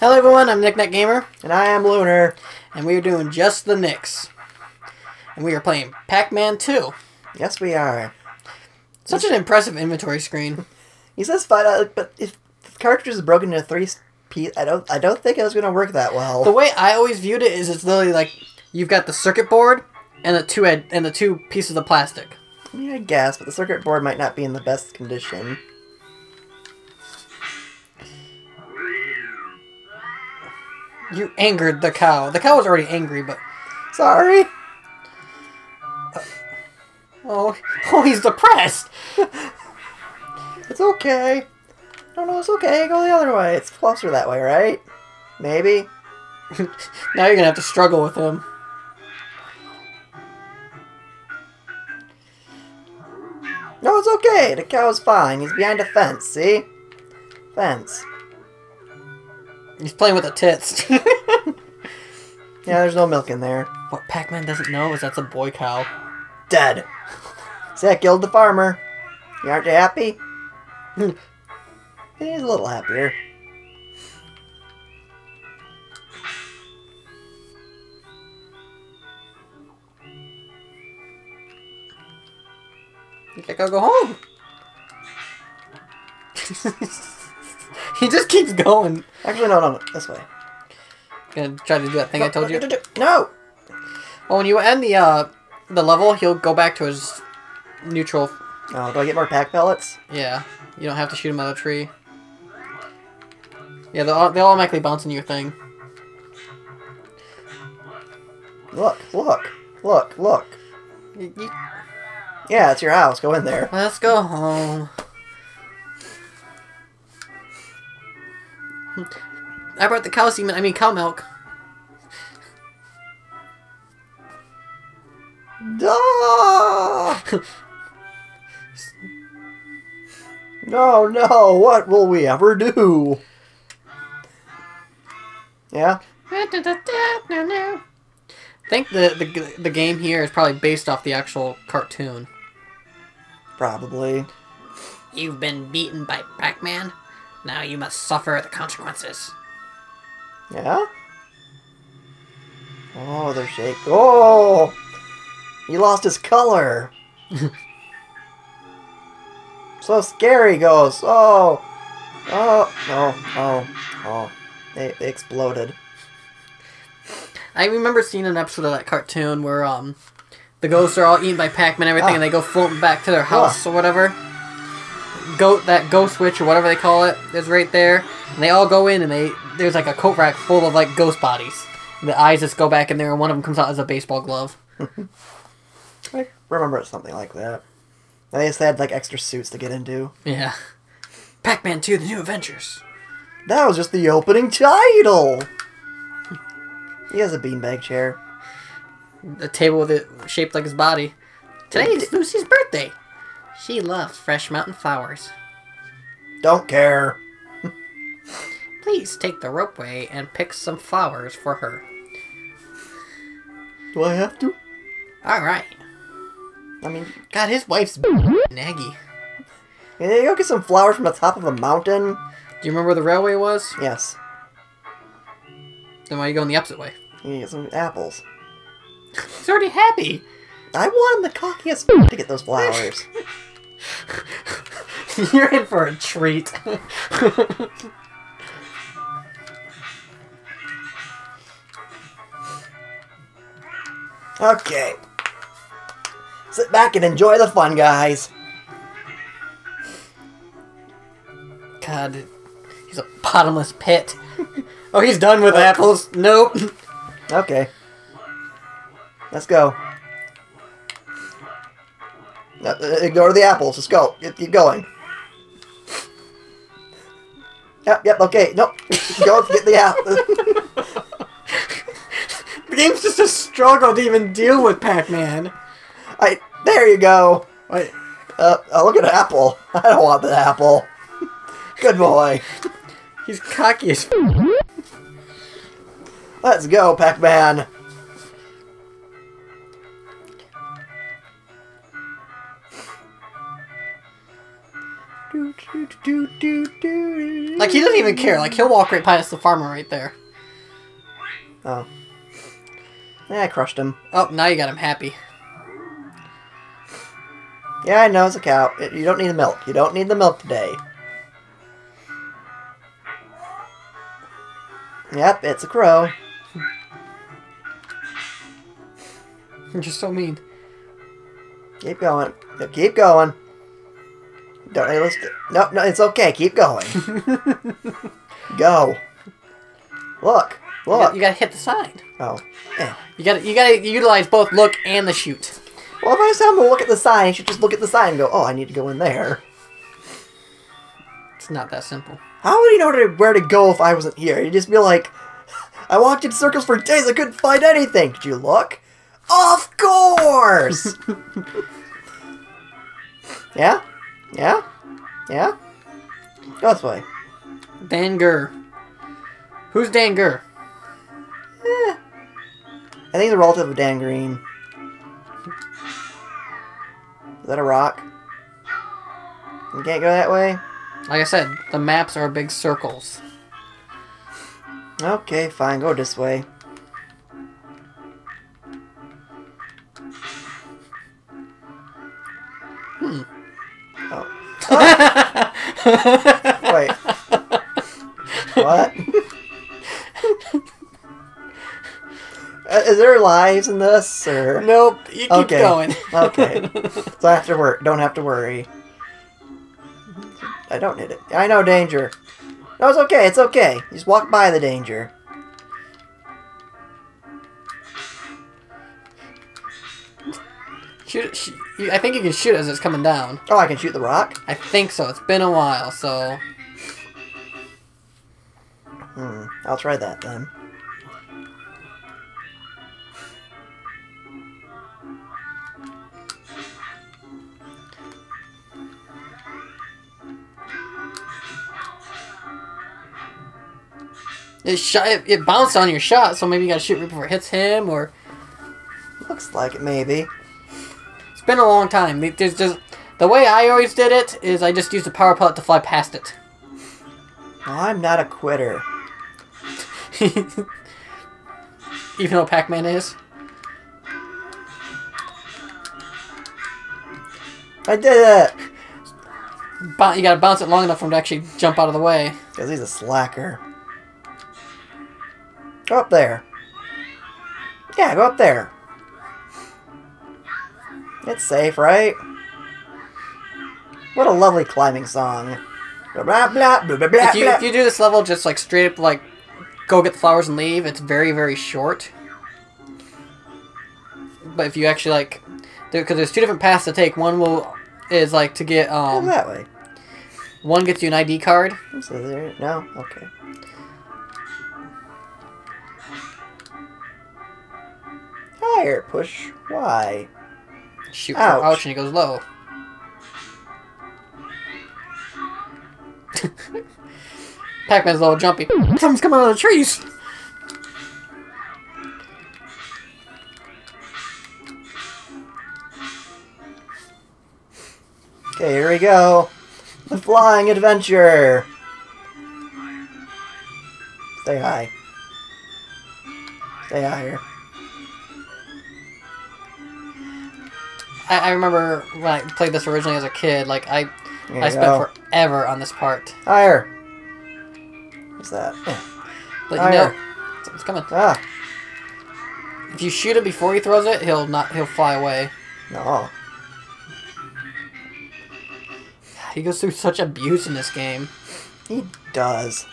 Hello everyone, I'm Nick Gamer, And I am Lunar. and we are doing just the Nicks. And we are playing Pac-Man 2. Yes, we are. Such an impressive inventory screen. He says five, uh, but if the cartridge is broken into three pieces, I don't, I don't think it was going to work that well. The way I always viewed it is it's literally like you've got the circuit board and the two ed- and the two pieces of plastic. Yeah, I guess, but the circuit board might not be in the best condition. You angered the cow. The cow was already angry, but Sorry. oh, oh, he's depressed. It's okay. No, no, it's okay. Go the other way. It's closer that way, right? Maybe. now you're gonna have to struggle with him. No, it's okay. The cow's fine. He's behind a fence, see? Fence. He's playing with the tits. Yeah, there's no milk in there. what Pac-Man doesn't know is that's a boy cow. Dead. I killed the farmer. You aren't you happy? He's a little happier. You think I'll go home? he just keeps going. Actually, no, no, no. This way. Gonna try to do that thing I told you. No! Well, when you end the uh, the level, he'll go back to his neutral. Oh, do I get more pack pellets? Yeah, you don't have to shoot him out of the tree. Yeah, they'll, they'll automatically bounce in your thing. Look, look, look, look. Y- y- Yeah, it's your house. Go in there. Let's go home. I brought the cow semen. I mean cow milk. Ah! no, no. What will we ever do? Yeah? I think the, the the game here is probably based off the actual cartoon. Probably. You've been beaten by Pac-Man. Now you must suffer the consequences. Yeah? Oh, they're shake. Oh! He lost his color. so scary goes. Oh! Oh! Oh! Oh! Oh! They, they exploded. I remember seeing an episode of that cartoon where um the ghosts are all eaten by Pac-Man and everything, Ah. and they go floating back to their house or whatever. Goat that ghost witch or whatever they call it is right there, and they all go in and they there's like a coat rack full of like ghost bodies. The eyes just go back in there, and one of them comes out as a baseball glove. I remember something like that. I guess they had like extra suits to get into. Yeah. Pac-Man 2: The New Adventures. That was just the opening title! He has a beanbag chair. A table with it shaped like his body. Today is Lucy's birthday. She loves fresh mountain flowers. Don't care. Please take the ropeway and pick some flowers for her. Do I have to? All right. I mean, God, his wife's naggy. you go get some flowers from the top of a mountain? Do you remember where the railway was? Yes. Then why are you going the opposite way? You get some apples. He's already happy. I want him the cockiest to get those flowers. You're in for a treat. Okay. Sit back and enjoy the fun, guys. God, he's a bottomless pit. Oh, he's done with apples. Nope. Okay. Let's go. Uh, uh, Ignore the apples. Let's go. Get, keep going. Yep, yep, okay. Nope. go get the apple. The game's just a struggle to even deal with Pac-Man. I, there you go. Wait, Uh, oh, look at the apple. I don't want the apple. Good boy. he's cocky as Let's go, Pac-Man. Do, do. Like he doesn't even care. Like he'll walk right past the farmer right there. Oh. Yeah, I crushed him. Oh, now you got him happy. Yeah, I know it's a cow. You don't need the milk. You don't need the milk today. Yep, it's a crow. You're just so mean. Keep going. Keep going. Don't hey, let's no no it's okay. Keep going. Go. Look. You, Look. got, you gotta hit the sign. Oh. Eh. You gotta you gotta utilize both look and the shoot. Well, if I tell him to look at the sign, he should just look at the sign and go, "Oh, I need to go in there." It's not that simple. How would he know to, where to go if I wasn't here? He'd just be like, "I walked in circles for days. I couldn't find anything. Did you look?" Of course. yeah. Yeah. Yeah. Go this way. Danger. Who's Danger? Eh. I think he's a relative of Dan Green. Is that a rock? You can't go that way? Like I said, the maps are big circles. Okay, fine, go this way. Wait. what? Uh, there lives in this, or? Nope. You keep Okay. going. Okay. So I have to work. Don't have to worry. I don't need it. I know danger. No, it's okay. It's okay. Just walk by the danger. Shoot, sh you- I think you can shoot as it's coming down. Oh, I can shoot the rock. I think so. It's been a while, so Hmm. I'll try that then. it shot. It, it bounced on your shot, so maybe you gotta shoot right before it hits him, or Looks like it, maybe. It's been a long time. There's just the way I always did it is I just used a power pellet to fly past it. Oh, I'm not a quitter. Even though Pac-Man is. I did it! You gotta bounce it long enough for him to actually jump out of the way. Because he's a slacker. Go up there. Yeah, go up there. It's safe, right? What a lovely climbing song. Blah, blah, blah, blah, blah, blah, If you blah. if you do this level just like straight up like go get the flowers and leave, it's very very short. But if you actually like, because there's two different paths to take. One will is like to get Go um that way. one gets you an ID card. Is there? No? Okay. Higher, push Y. Shoot Ouch. for ouch and he goes low. Pac-Man's a little jumpy. Something's coming out of the trees. Okay, here we go. The flying adventure. Stay high. Stay higher. I, I remember when I played this originally as a kid. Like I, There I spent go. forever on this part. Higher. What's that? Yeah. But you Higher. know, something's coming. Ah, If you shoot him before he throws it, he'll not. He'll fly away. no. He goes through such abuse in this game. He does.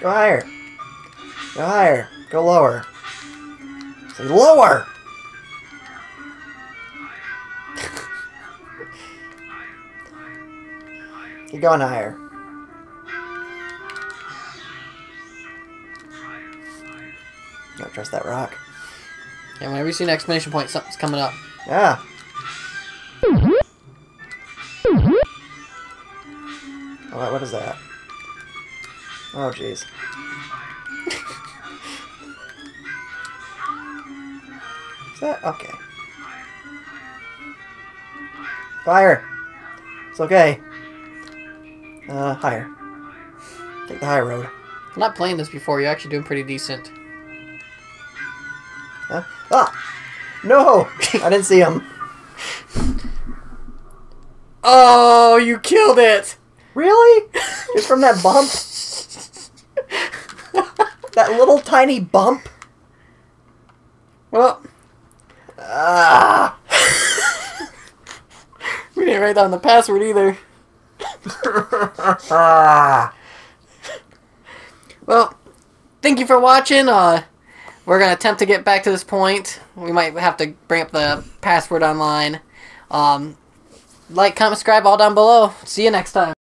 Go higher. Go higher. Go lower. Say lower! Keep going higher. Don't trust that rock. Yeah, whenever you see an exclamation point, something's coming up. Yeah. Oh, what is that? Oh, jeez. is that okay? Fire. It's okay. Uh, higher. Take the high road. I'm not playing this before. You're actually doing pretty decent. Huh? Ah! No! I didn't see him. Oh, you killed it! Really? It's from that bump? that little tiny bump? Well, Ah! we didn't write down the password either. Well, thank you for watching. Uh, we're gonna attempt to get back to this point. We might have to bring up the password online. Um, like, comment, subscribe, all down below. See you next time.